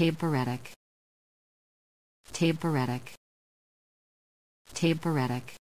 Taperetic. Taperetic. Taperetic.